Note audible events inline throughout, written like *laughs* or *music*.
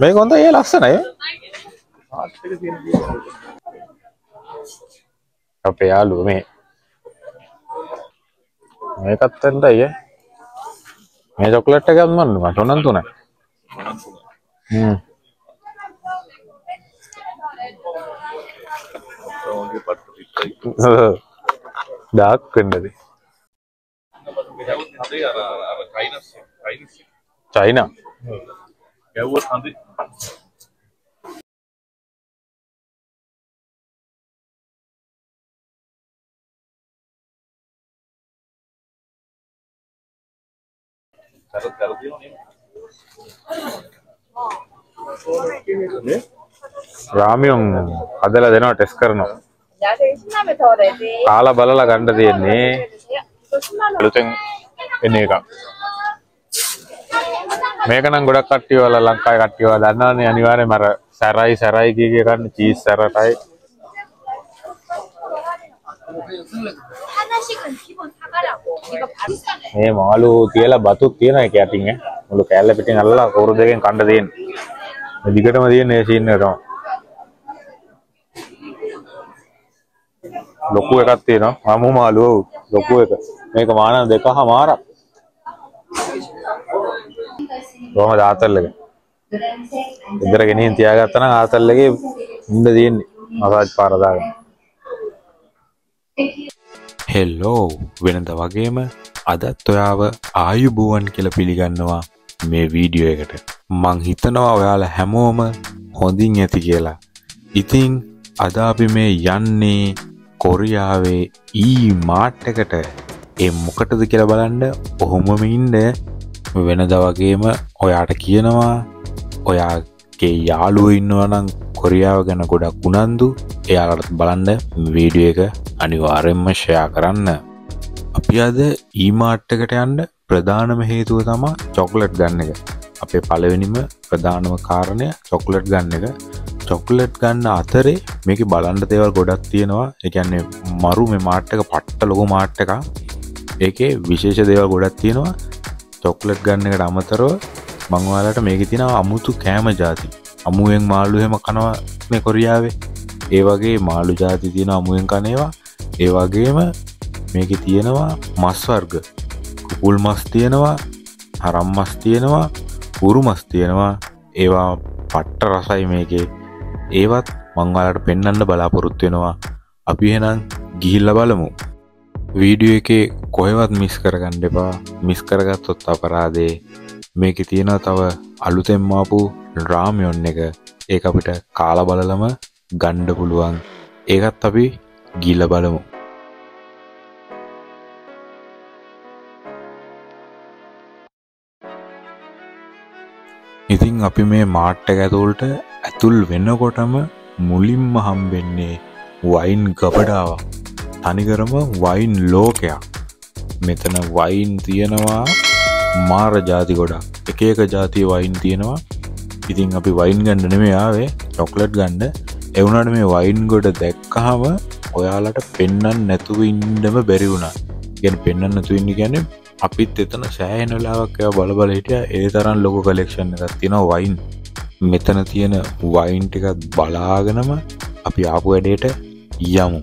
මේක හොඳ ඒ ලස්සනයි. අපේ යාළුව මේ. මේකත් ඇන්ටයි මේ චොකලට් එකක් මන්න මට පට්ට පිට්ටයි ඩාක් වෙන්නද චයිනා ගැව්වොත් හදේ කර කර තියෙනවා රාමියොන් හදලා දෙනවා ටෙස් කරනවා. කාලා බලලා ගණ්ඩ තියෙන්නේ. අලුතෙන් එන එක මේක නම් ගොඩක් කට්ටිය වල ලංකාවේ කට්ටිය වල දන්නවනේ අනිවාර්යෙන්ම අර සරයි සරයි කිය කිය ගන්න චීස් සරටයි මේ මාළු කියලා බතුත් තියෙන එක යටින් ඈ මුළු කෑල්ල පිටින් අල්ලලා කවුරු දෙකෙන් කන්න දෙන්නේ. මේ දිගටම තියෙන මේ සීන් එක තමයි. ලොකු එකක් තියෙනවා. අමු මාළු ලොකු එක. මේක මාන දෙකහමාරක්. කොහමද ආතල්ලක ඉදර ගෙනින් තියාගත්තා නම් ආතල්ලගේ ඉන්න තියෙන්නේ මසාජ් පාර දාගෙන හෙල්ලෝ වෙනද වගේම අදත් ඔයාව ආයුබුවන් කියල පිළිගන්නවා මේ වීඩියෝ එකට. මං හිතනවා ඔයාල හැමෝම හොඳින් ඇති කියලා. ඉතිං අද අපි මේ යන්නේ කොරියාවේ ඊ මාට්ටකට එ මොකටද කියල බලන්ඩ ඔහොමම ඉන්ඩ වෙනද වගේම ඔයාට කියනවා. ඔයාගේ යාළුව ඉන්නවනම් කොරියාව ගැන ගොඩක් උනන්දු. එයාලට බලන්ඩ වීඩියෝ එක අනිවාරෙන්ම ෂයා කරන්න. අපි අද ඊමාට්ටකට යන්න ප්‍රධානම හේතුව තමා චොක්ලට් ගන්න එක. අපේ පලවෙනිම ප්‍රධානම කාරණය චොක්ලට් ගන්න එක. චොක්ලට් ගන්න අතරේ මේක බලන්ඩ දේවල් ගොඩක් තියෙනවා. එකන්නේ මරු මේ මාට්ටක පට්ට ලොකු මාට්ට එක ඒකේ විශේෂ දේවල් ගොඩක් තියෙනවා. චොක්ලට් ගන්න එකට අමතරව මංවාලට මේක තිෙනවා අමුතු කෑම ජාති අමුවෙන් මාල්ලු හෙම කනවා මේ කොරියාවේ. ඒ වගේ මාළු ජාති තියෙන අමුවෙන් කනේවා ඒ වගේම මේක තියෙනවා මස් වර්ග. කුකුල් මස් තියෙනවා හරම් මස් තියෙනවා උරු මස් තියෙනවා. ඒවා පට්ට රසයි මේකේ. ඒවත් මංවාලට පෙන්නන්න බලාපොරොත්තු වෙනවා. අපි එහෙනම් ගිහිල්ල බලමු. වීඩියෝ එකේ කොහෙවත් මිස් කරගන්න එපා. මිස් කරගත්තොත් අපරාදේ. මේක තියෙනවා තව අලුතෙම්මාපු රාමියොන් එක. ඒ අපිට කාල බලලම ගණ්ඩ පුළුවන්. ඒකත් අපි ගිල්ල බලමු. ඉතිං අපි මේ මාට්ට ඇතුල්ට ඇතුල් වෙන්නකොටම මුලින්ම හම්බෙන්නේ වයින් ගබඩාවක්. තනිකරම වයින් ලෝකයක්. මෙතන වයින් තියෙනවා මාර ජාති ගොඩක්. එක එක ජාතිය වයින් තියෙනවා. ඉතින් අපි වයින් ගන්න නෙමේ ආවේ චොක්ලට් ගන්න. එවුනට මේ වයින් ගොඩ දැක්කහම ඔයාලට පෙන්නන් නැතුව ඉන්ඩම බැරි වුණා. ගැන පෙන්න්න නැතු ඉන්න ගැන අපිත් එතන සෑහනලාවක් බලබල හිටිය. ඒ තරන් ලොක කලෙක්ෂන් එකක් තියෙන වයින්. මෙතන තියෙන වයින් එකත් බලාගෙනම අපි ආපු වැඩේට යමු.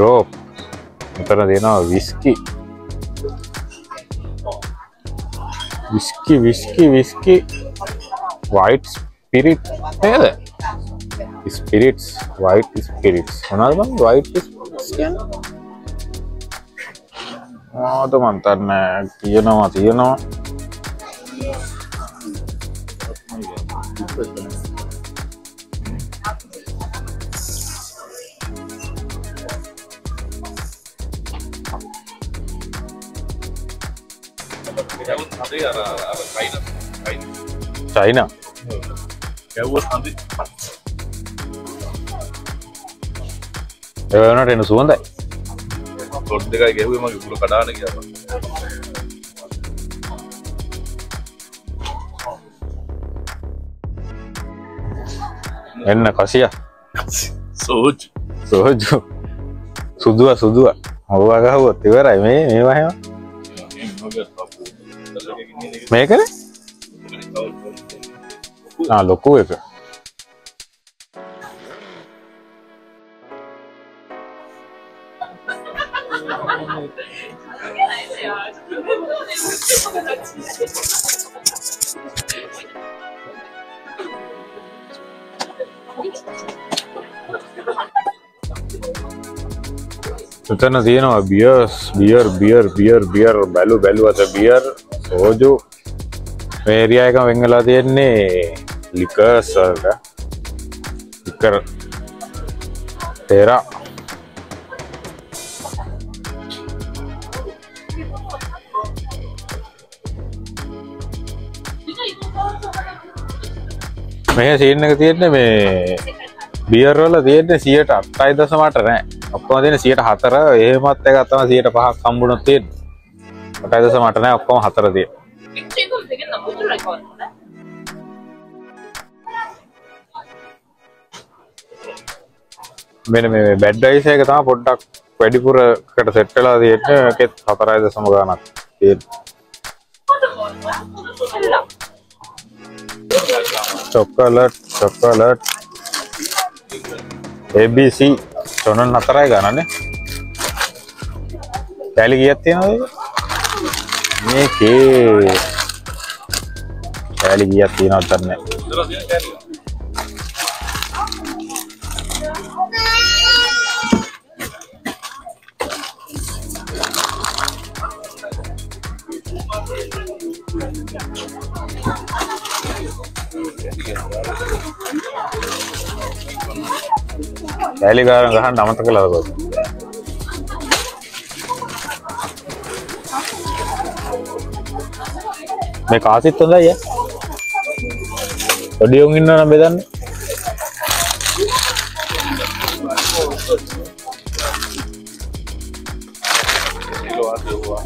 යුරෝප් මෙතන දෙනවා whisky whisky whisky whisky white spirit නේද ස්පිරිටස් වයිට් ස්පිරිටස් මොනවද බං වයිට් ආද මන්තන්න කියනවා තියෙනවා චයිනා ඒවනට එන සුවඳයි තොඩ් දෙකයි ගැවේ මගේ පුර කඩාන කිය එන්න කසිය සෝච් සෝජු සුදුව සුදුව ඔවගහුවොත් ඉවරයි මේ මේවාහෙම මේකන ලොකු එක එතන තියෙනවා beers beer beer beer beer බැලු බැලුවත බියර් සෝජු මේරියායක වෙංගලා තියෙන්නේ ලිකර්ස්වලට ලිකර තේරා මේ සීන්න එක තියෙන්නේ මේ බියර්වල තියෙන්නේ සියට අත්තයි දසමට නෑ. ඔක්කොම තියෙන සියට හතර. ඒමත් එක අත්තම සියට පහක් කම්බුණොත් එකයි දස මට නෑ ඔක්කොම හතර දිය මෙන්න මේ බැඩ් අයිස් එක තමයි පොඩ්ඩක් වැඩිපුරකට සෙට් වෙලා තියෙන්නේ. මේකෙත් 4.0 ගානක් තියෙනවා. chocolate chocolate. ABC චොනන් 4යි ගානනේ කැලි ගියක් තියෙනවද? මේකේ කැලි ගියත් තියෙනවද දන්නේ කැලි ගාන ගහන්න අමතක කළාද මේ කාසිත් හොඳයි ඈ. පොඩි උන් ඉන්නවා නම් බෙදන්න.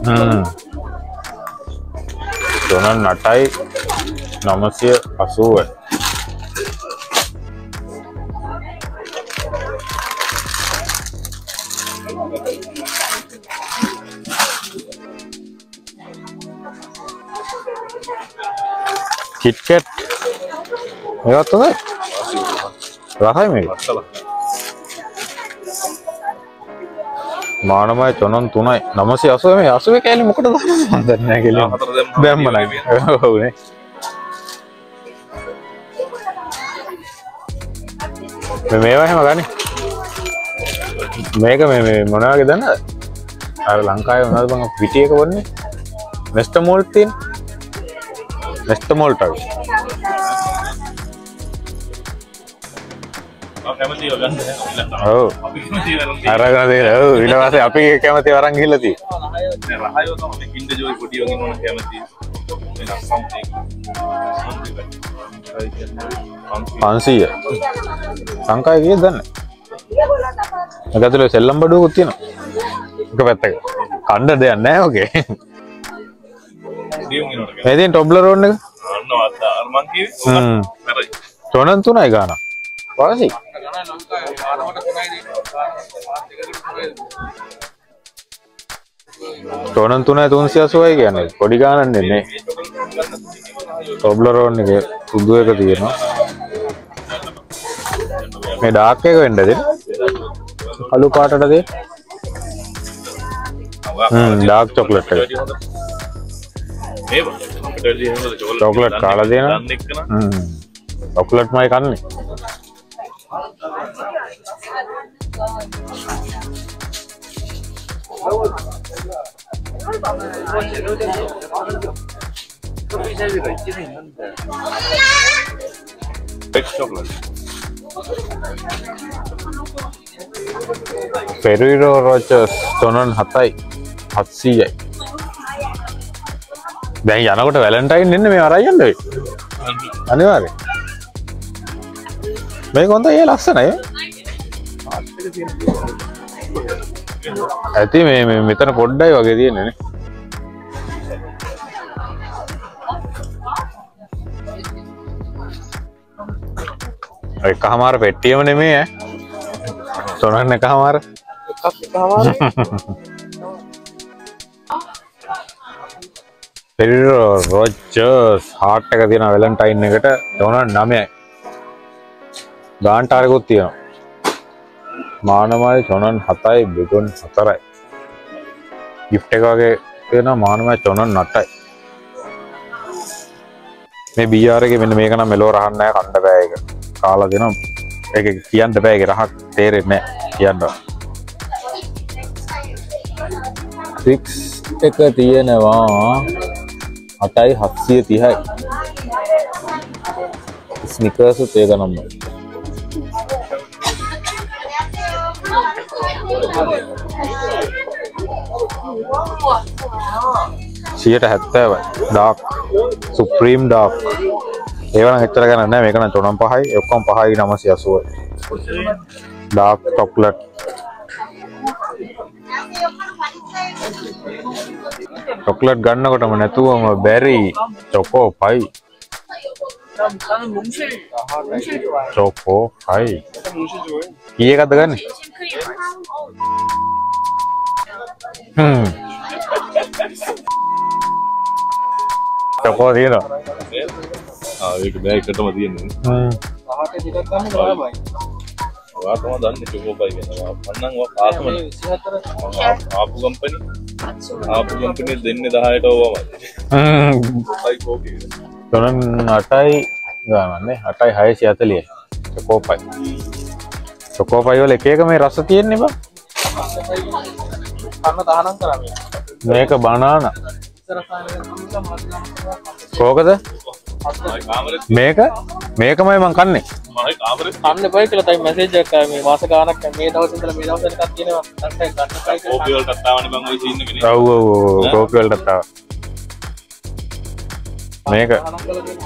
හ්ම්. දොනන් නටයි 980යි. කිට්කට් මේවත් හොඳයි රහයි මේක මානමයි චොනන් තුනයි නමසි අසුව මේ අසුව කෑලි මොකට දන්න කෙල හතර දැම්ම. දැම්මන ඔවුනේ මේවා හෙම ගනි මේක මේ මේ මොනවාගේ දන්න අර ලංකාය වනද බඟ පිටියක වන්නේ මෙස්ට මෝල්තින් දේ ඔව් ඊට පස්සේ අපි කැමති වරන් 500 ලංකාවේ කීයද දන්නේ ඇතුලේ සෙල්ලම් බඩුවකුත් තියෙනවා. එක පැත්තක. කණ්ඩ දෙයක් නැහැ ඔකේ මේ තියෙන ටොබ්ලරෝන් එක තොනන් තුනයි ගාන වාසි. තොනන් තුනයි තුන්සිය අසුවයි කියන්නේ. පොඩි ගානක් නෙන්නේ ටොබ්ලරෝන් එක සුදු එක තියෙනවා. මේ ඩාර්ක් එක වෙන්නද කළු පාටටද ඩාර්ක් චොක්ලට් එක චොක්ලට් කාලා දෙනවා. හ්ම්. චොක්ලට්මයි කන්නේ. පෙරුයිරෝ රෝචස් තොනන් හතයි හත්සීයයි දැන් යනකොට වැලන්ටයින් එන්න මේ අරයන්නයි අනිවාරය මේ කොඳ ඒ ලස්සනය. ඇති මේ මෙතන පොඩ්ඩයි වගේ තියෙනනේ එක හමාර පෙට්ටියම නෙමේ ඈ. සොනන්න එක හමාර *laughs* රොච්චස් හාට් එක තියෙන වෙලන්ටයින් එකට යොන නමයයි. ගාන්ටාරකුත් තියෙනවා. මානමයි චොනන් හතයි බිගුන් හතරයි. ගිෆ්ට එක වගේ තියෙන මානමයි චොනන් නටයි මේ බියාරක මෙන්න මේකන මෙලෝ රහන්නෑ කණ්ඩ පෑයක කාලා දෙනම් එක කියන්න බෑගේ රහක් තේරෙන්න කියන්න සික්ස් එක තියෙනවා. අටයි හත්සිය තිහයි. ස්නිකර්සු තේක නම්ම සියට හැත්තෑවයි. ඩාක් සුප්‍රීම් ඩාක් ඒවන එච්චර ගන්න මේකන චොනම් පහයි. ඔක්කොම් පහයි නමසි අසුව ඩාක් ටොක්ලට් චොක්ලට් ගන්නකොටම නැතුවම බැරි. චොකෝ පයි චොකෝ පයි කීයකද ගන්න? චොකෝ තියෙනවා. ආ ඒක බෑ එකටම තියෙනවා ආහට ටිකක් ගන්න බරයි තියෙන්නේ වාතම දන්න චකෝපයි වෙනවා. පන්නන් ආතමන ආපු ගම්පනි ආපු ගම්පනි දෙන්න දහයට ඕවමයි කෝකේ තොනන් අටයි ගානන්නේ අටයි හයසි අතලිය චොකෝපයි. චොකෝපයි වල එක එක මේ රස තියෙන්නේ බා. කන්න තහනම් කරන්න. මේක බනාන. කෝකද මේක? මේකමයි මං කන්නේ. අන්න බයි කල තයි මැසේජ් එකක් මේ මාස ගානක් මේ දවස් ඉඳලා මේ දවස් වෙනකන් තියෙනවා. නැත්නම් ගන්න බයි කියලා. කෝපිවල් කත්තාවන බං ඔය සීන් එකනේ. ඔව් ඔව් කෝකවලටත්තාව මේක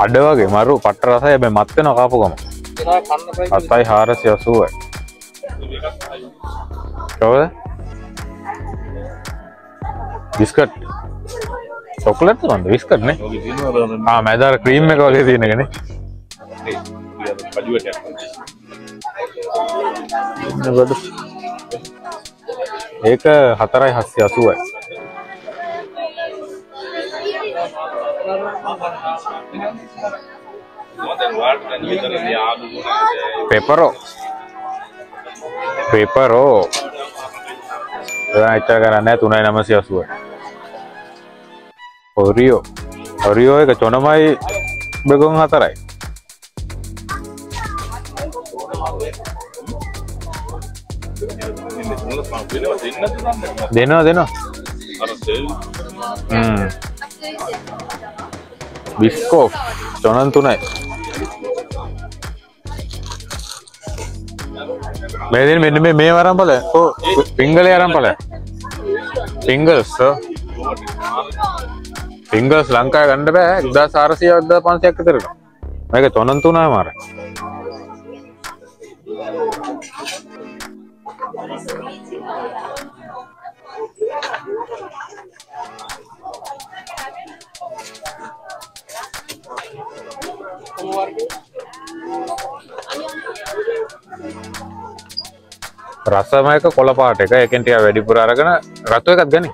අඩ වගේ මරු පට්ට රසය. බැ මත්වෙන කාපුකම අත්තයි හාරසි අසුවයි. කවද? බිස්කට් චොකලට වන්ද විස්කට් නේ ඔගේ තියෙනවා ආ මැදර ක්‍රීම් එක වගේ තියෙනගෙන පඩුවට ඒක හතරයි හස්සි අසුවයි පෙපරෝ පෙපරෝ එච්චා කරන්න තුනයි නමසි අසුව ඔරියෝ ඔරියෝ එක චොනමයි බෙගොන් හතරයි දෙනවා දෙනවා බිස්කෝ චොනන් තුනයි මේදින මෙන්න මේ මේ වරම් පල. පිංගල අරම් පල. පිංගල්ස් පිංගල්ස් ලංකා ගණඩ බෑ. ඉදා සාරසිය අද පන්සයක් තරට මේක චොනන් තුනා මාර. රස්සමයක කොළපාට එක. එකටිය වැඩිපුර අරගෙන රත්ව එකත් ගනි.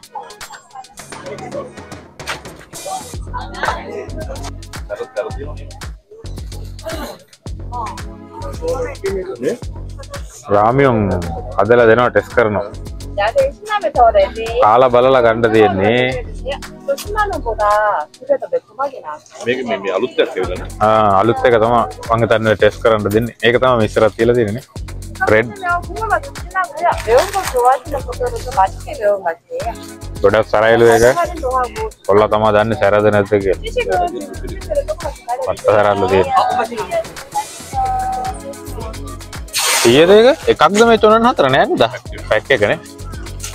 රාමියුම් හදලා දෙනවා ටෙස් කරනවා. කාලා බලලා ගණ්ඩ තියෙන්නේ. අලුත් අලුත් එක තම පංගතන්න ටෙස් කරන්න දෙන්න. ඒක තම මිස්සරත් තියල තිරෙන ප්‍රෙඩ් ගොඩක් සරයිලු එක කොල්ල තමා දන්න සැරද නැත්තක පත්ත සරල්ල තියෙන සියදක එකක්ද මේ චොනන් හතර? නෑන ද පැක් එකන.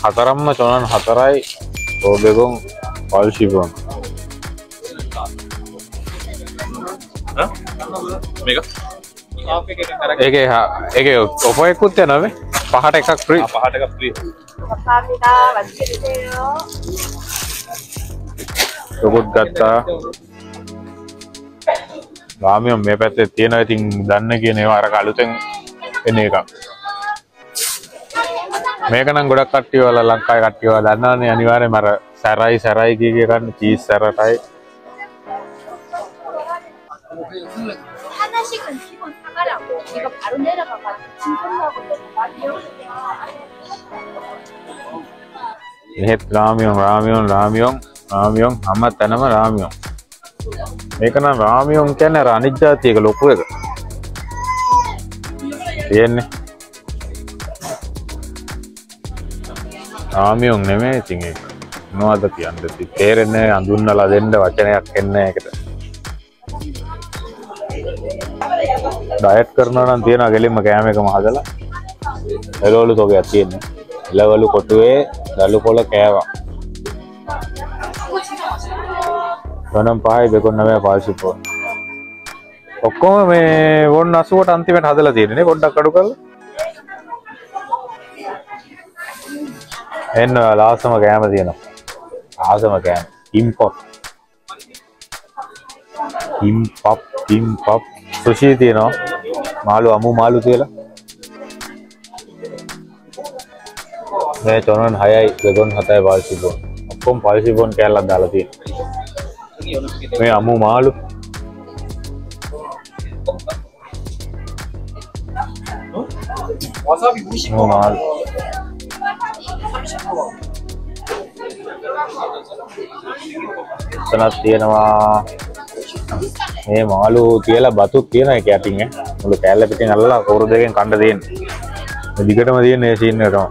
හතරම්ම චොනන් හතරයි. ඕබෙගොන් පල්ශිපන් ඒ ඒ ඔප එකුත් යනව පහට එකක් ප්‍රී පහට එකක් ප්‍රී යොකුත් ගත්තා. ගාමියම් මේ පැත්තේ තියෙන ඉතින් දන්න කියනවා අර කලුතෙන් එන එකක්. මේක නම් ගොඩක් කට්ටිය වල ලංකාවේ කට්ටිය වල දන්නවනේ අනිවාර්යෙන්ම අර සැරයි සැරයි කිය කිය ගන්න චීස් සැරටයි. එහෙත් රාමියෝන් රාමියෝන් රාමියෝන් රාමියෝන් හැම තැනම රාමියෝන් මේක නම් රාමියෝන් කියන්නේ අර අනිත් ජාතියක ලොකු එක තියෙන්නේ රාමියොන් නෙමෙයි ඉතින් ඒක මොනවද කියන්න ඉතින් තේරෙන්නේ අඳුන්නලා දෙන්න වචනයක් එන්නේ ඒකට ඩයට් කරනවා නම් තියෙනවා ගෙලින්ම කෑම එකම හදලා එළවලු තොගයක් තියෙන්නේ එළවලු කොටුවේ දළු කොළ කෑවා ගනම් පහයි දෙකොන් නමය පාශිපෝ ඔක්කොම මේ වොන් අසුවට අන්තිමට හදලා තියෙන්නේ පොඩ්ඩක් අඩු කරලා. එන්න ලාසම කෑම තියෙනවා ආසම කෑම. ඉම්පොප් ඉම්පප් ඉම්පප් සුෂී තියෙනවා. මාළු අමු මාළු කියලා මේ චොනන් හයයි දෙගොන් හතයි පාල්සිබෝන් ඔක්කොම් පල්සිබෝන් කෑල්ලක් දාලා තියෙන මේ අමු මාළු. අමු මාළු එතනත් තියෙනවා මේ මාළු කියලා බතුත් තියෙන එක යටින් ඈ මුළු කෑල්ල පිටින් අල්ලලා කවුරු දෙකෙන් කණ්ඩ තියෙන්නේ දිගටම තියෙන මේ සීන් එක තමයි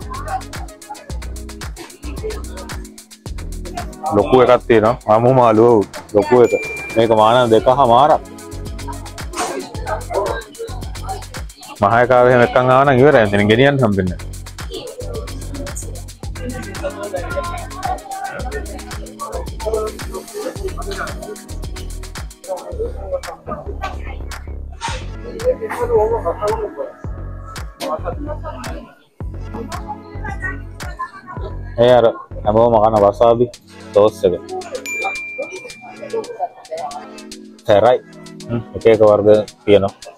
ලොකු එකක් තියෙනවා අමු මාළුව ඔව්, ලොකු එක මේක මාන දෙක හමාරක් මහයකාව එහෙම එක්කන් ආව නම් ඉවරයි. එතන ගෙනියන්න හම්බෙන්නේ නැහැ. ඒ අර හැමෝම කන වසාබි සෝස් එක. සැරයි හ්ම්, එක එක වර්ග තියෙනවා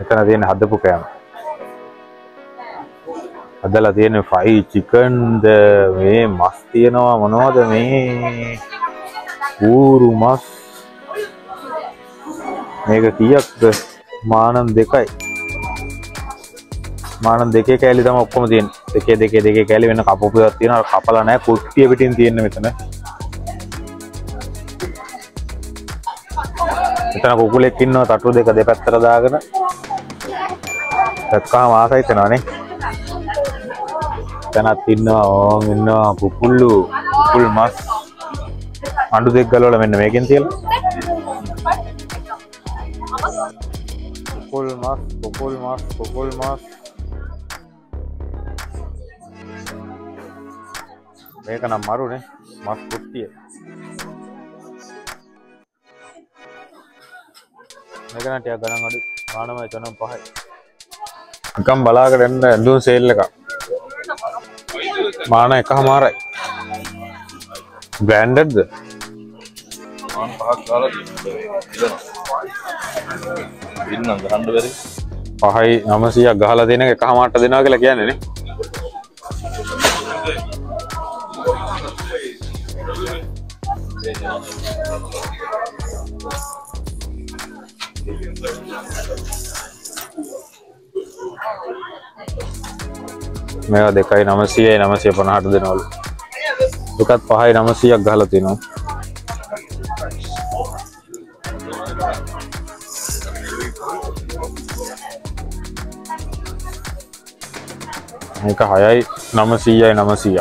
එතන තියෙන හදපු කෑම. හදලා තියෙන ෆයි චිකන්ද මේ මස් තියෙනවා මොනවද මේ? ඌරු මස්. මේක කීයක්ද? මානම් දෙකයි. මානම් දෙකේ කෑලි තමයි ඔක්කොම තියෙන්නේ. දෙකේ දෙකේ දෙකේ කෑලි වෙන කපපුවක් තියෙනවා. කපලා නැහැ. කුට්ටිය පිටින් තියෙන්නේ මෙතන. මෙතන කුකුලෙක් ඉන්නවා. තටු දෙක දෙපැත්තට දාගෙන. දැක්කාම ආසයි තනවනේ තැනත් ඉන්නවා ඕම් ඉන්නවා පුපුල්ලු පුල් මස්. අඩු දෙක් ගලවල මෙන්න මේකෙන් තියලා. පුපුල් මස් පුපුල් මස් පුපුල් මස්. මේක නම් මරුනේ මස් කුට්ටිය. මේක නම් ටිකක් ගණන් අඩු ගානමයි තනම් පහයි. නිකම් බලාගෙන එන්න ඇඳුම් සේල් එකක්. මාන එක හමාරයි බ්‍රෑන්ඩඩ්ද මාන් පහක් කාලා ඉන්න ගහන්න බැරි. පහයි නමසියක් ගහලා දෙන එක හමාට දෙනවා කියලා කියන්නේ නේ මේවා දෙකයි නමසයයි නමසය පනහට දෙනවලු. දුකත් පහයි නමසයක් ගහල තිනවා. එක හයයි නමසීයයි නමසීය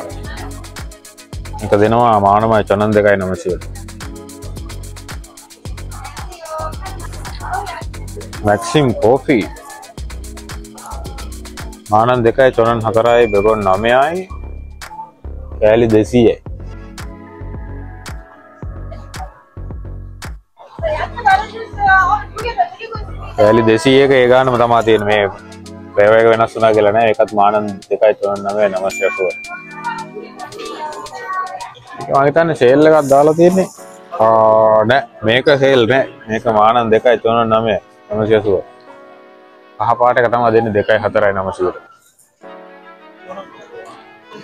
එක දෙනවා මානමයි චනන් දෙකයි නමසය මැක්සිම් කෝෆී මානන් දෙකයි චොනන් හකරයි බෙගොන් නමයයි කෑලි දෙසීයයි. පැලි දෙසීයක ඒ ගානම තමා තියෙන මේ ප්‍රයවයක වෙනස් වනා කියලන එකත් මානන් දෙකයි තුන නවේ නමස්යකුව මහිතන්න සේල්ල එකත් දාලා තියෙන්නේ. නෑ. මේක සේල් නෑ. මේක මානන් දෙකයි තුන නමේ නමසියසුව අහපාට කතම දෙන්න දෙකයි හතරයි නමසිවට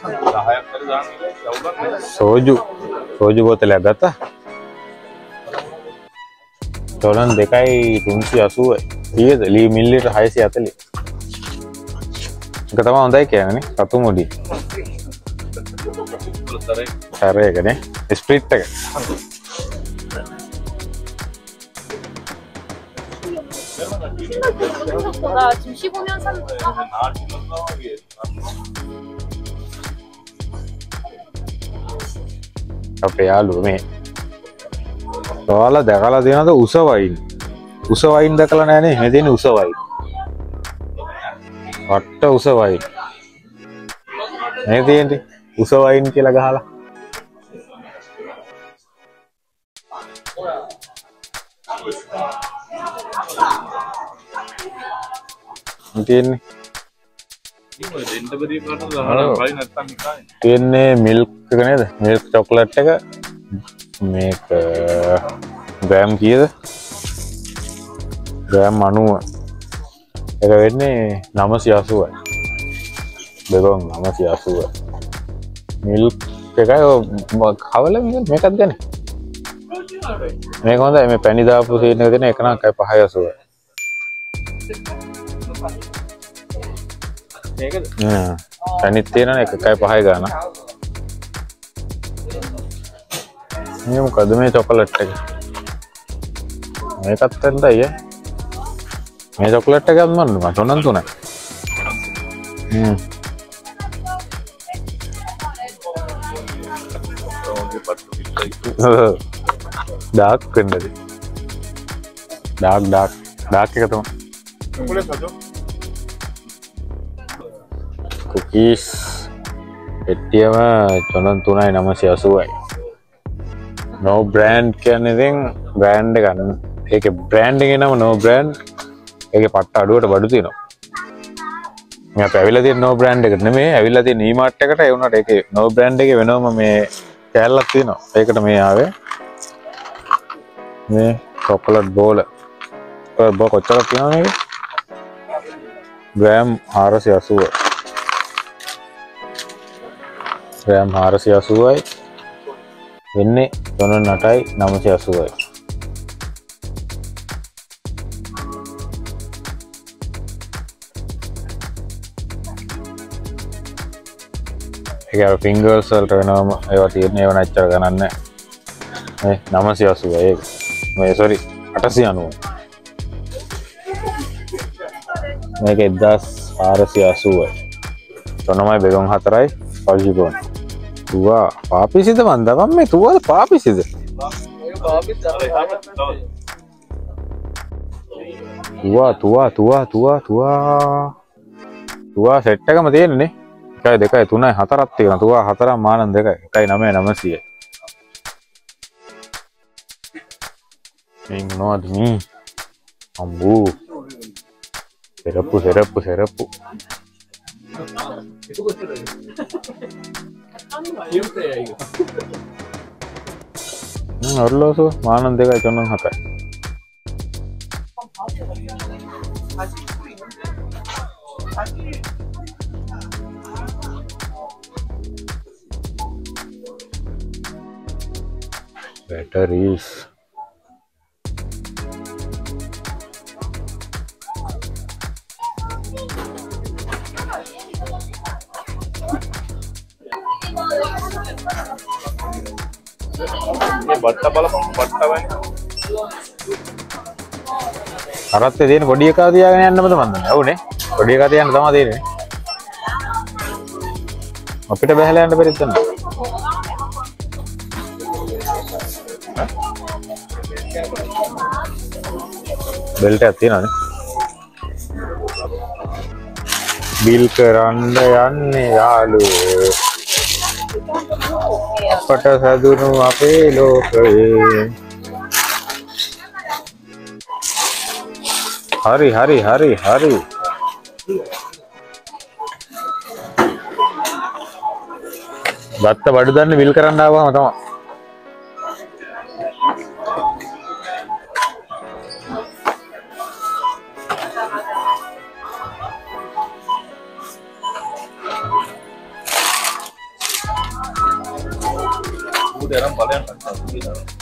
දහයක් හරි දාන්න යවුලක් නෑ. සෝජු සෝජු බෝතලයක් ගත්ත. තොලන් දෙකයි තුන්සි අසුව දියද ලී මිල්ලිට හයිසි අතලි එක තම හොඳයි කියනනේ සතු මුඩි. සැරයකනේ ස්ප්‍රිට් එක 나 지금 15년 산 නාටිලන්නවා වගේ. අපේ යාලුව මේ ඔයාලා දැකලා තියෙනද උසවයින් උසවයින් දැකලා නෑනේ මේ තියෙන උසවයි වට්ට උසවයි මේ තියෙන්නේ උසවයින් කියලා ගහලා නිකන්. තියෙන්නේ මිල්ක් එක නේද? මිල්ක් චොක්ලට් එක. මේක ග්‍රෑම් කියද? ග්‍රෑම් අනුව. එක වෙන්නේ නමසි අසුවයි දෙකොන් නමසි අසුව මිල්ක් එකයි කවල මේකත් ගැන. මේක හොඳ මේ පැණිදාපු සීන දෙන එකනම් කයි මේකද පැනිත් තියෙන එකයි පහයි ගාන මේ මොකද මේ චොකලට් එක? මේකත් ඇන්දයි මේ චොකලට් එකත් මන්න ම චොනන් තුන. ඩාක් කන්නද ඩාක් ඩාක්. ඩාක් එක තම මොකද සජෝ? කුකීස් එට්ටියම චොනන් තුනයි නමසි අසුවයි නෝ බ්‍රෑන්් කියන්න ඉතින් බ්‍රෑන්්ඩ ගන්න. ඒක බ්‍රෑන්්ඩ නම නෝ බ්‍රෑන්් ඒක පට්ට අඩුවට බඩු තිනවා පැවිලති නෝ බ්‍රෑන්් එකට මේ ඇවිල්ලති නීමට්කට එවුණට එක නෝ බ්‍රෑන්් එක වෙනම මේ කෑල්ලක් තිනවා ඒකට මේ ආවේ. මේ චොක්කලට් බෝල බ කොච්චරක් තියන ග්‍රෑම් හාරසි අසුව ග්‍රෑම් හාරසි අසුවයි වෙන්නේ තොන නටයි නමසි අසුවයි එක ෆිංගර්සල්ට වෙනම ඒවා තියරණය වන අච්චර ගණන්න නමසි අසුව ඒ මේ සොරි අටසි අනුව මේක එදස් ආරසි අසුවයි තොනමයි බෙගොන් හතරයි පල්ජිකෝන් තුවා පාපිසිද මන්දකම් මේ තුවද පාපිසිද? තුවා තුවා තුවා තුවා තුවා. තුවා සෙට්ටකම තියෙන්නේ එකයි දෙකයි තුනයි හතරත් තියෙන තුවා හතරම් මානන් දෙක එකයි නමේ නමසිය නොවද මී? අම්බූ. සෙරප්පු සෙරප්පු සෙරප්පු 계속 해라 귀엽다 야 이거 응 얼러서 많은 데가 저는 할까 better is බට්ට බලපන් බට්ට වයින්. අරත් තියෙන පොඩි එකා තියාගෙන යන්නමද මන්ද ඇවුනේ පොඩි එකා තියන්න තමා තියෙන්නේ. අපිට බැහැලා යන්න බැරිද නැහැ බෙල්ට ඇතිනනේ බිල් කරන්න යන්නේ යාලු අපට සැදුණු අපේ ලෝකයේ. හරි හරි හරි හරි. දත්ත බඩු දන්න විල් කරන්න ආවම තමයි. බලයන් ගත්තා.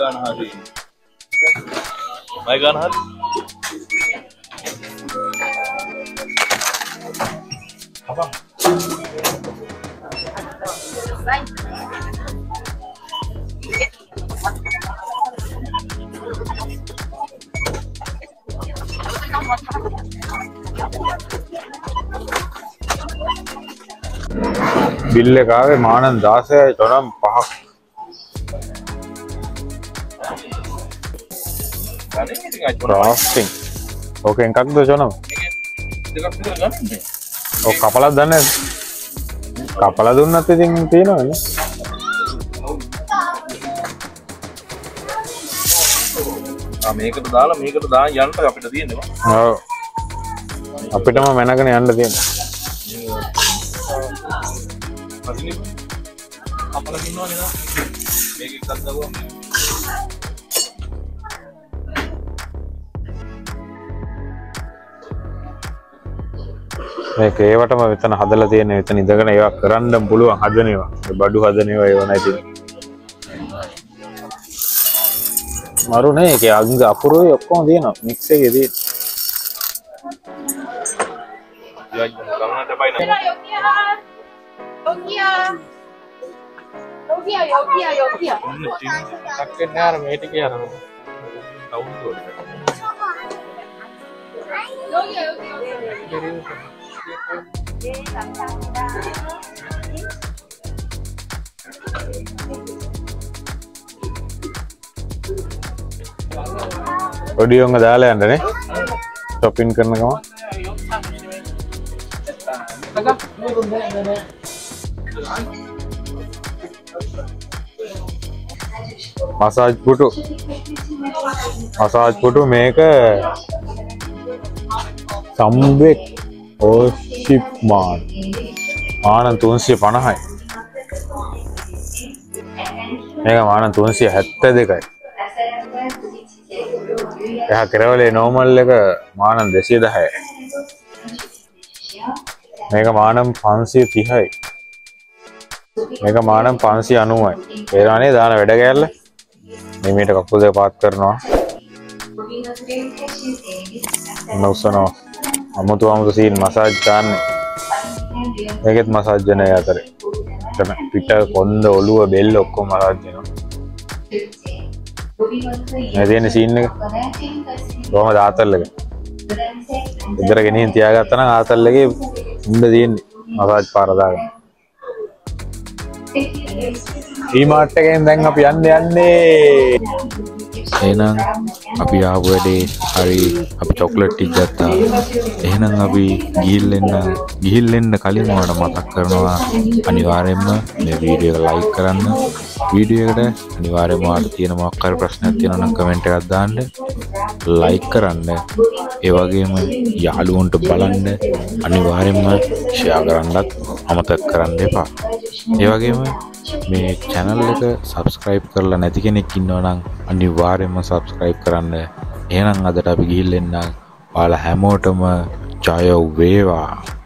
මයි ගාන හරි. මයි ගාන හරි. අපා බිල්ල කාවේ රාස්ටිං ඕක එකක්ද ගන්නනේ. ඔ කපලත් දන්න කපල දුන්නත් ඉතින් තියෙනවන මේකට දාලා මේකට දා යන්න අපිට තියෙනවා. අපිටම මැනගෙන යන්න තියෙන. අපල ඉන්නවනේ නා. මේක එකක් දාගුවා. මේක ඒවටම වෙතන හදල තියෙන එතන ඉදගෙන ඒවා කරන්න පුළුවන් හදනවා බඩු හදනවා ඒවන ඇති මරුනේ එක අග අපුරුව ඔක්කොම තියෙන මික්සේ ගෙදී යයි ගමනට බයි නෑ. 여기야 여기야 여기야 여기 네 감사합니다 ඔඩියොංග දාලා යන්නනේ ටොපින් කරනකම මසාජ් පුටු මසාජ් පුටු මේක සම්බෙක් ඕශිප්මාන් ආනන් තුන්සිය පණහයි මේක මාන තුන්සිය හැත්ත දෙකයි එහ කෙරවලේ නෝමල් එක මානන් දෙසිය දහය මේක මානම් පන්සිය තිහයි මේක මානම් පන්සි අනුවයි ඒරනේ දාන වැඩ කෑල්ල නිමට කකුද පාත් කරනවා. නොස්සනවා අමුතු අමුතු සීන් මසාජ් කාන්න ඒකෙත් මසාජ්ජනය අතරේ. තන පිට කොන්ද ඔලුව බෙල්ල ඔක්කො මසාජ්ජනවා ඇතියෙන සීන්න එක? රෝම දාතල්ලක ඉදර ගෙනින් තියාගත්තන ආතල්ලගේ උන්ඩ තියෙන්නේ මසාජ් පාරදාගන්න ඊමාට්ටකෙන් දැන් අපි යන්න යන්නේ. එහෙනම් අපි ආපු වැඩේ හරි අපි චොක්ලට් ටික ගත්තා. එහෙනම් අපි ගිහිල්ලෙන්න ගිහිල්ලෙන්න කලින් ඔයාලට මතක් කරනවා අනිවාර්යයෙන්ම මේ වීඩියෝ එක ලයික් කරන්න. වීඩියෝ එකට අනිවාර්යයෙන්ම ඔයාලට තියෙන මොකක් හරි ප්‍රශ්නයක් තියෙනවා නම් කමෙන්ට් එකක් දාන්න. ලයික් කරන්න. ඒ වගේම යාළුවන්ට බලන්න. අනිවාර්යයෙන්ම ෂෙයා කරන්නත් අමතක කරන්න එපා. ඒ වගේම මේ චැනල් එක සබස්ක්‍රයිබ් කරලා නැති කෙනෙක් ඉන්නවා නම් අනිවාර්යයෙන්ම සබස්ක්‍රයිබ් කරන්න එහෙනම් අදට අපි ගිහිල්ලා එන්න ඔයාලා හැමෝටම ජය වේවා.